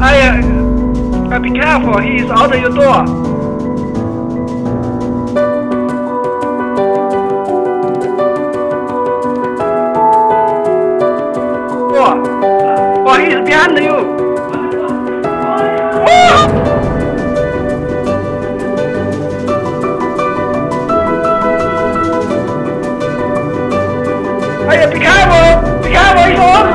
I, uh, be careful, he is out of your door. Oh, oh, he is behind you. Hey, be careful! Be careful, he's on!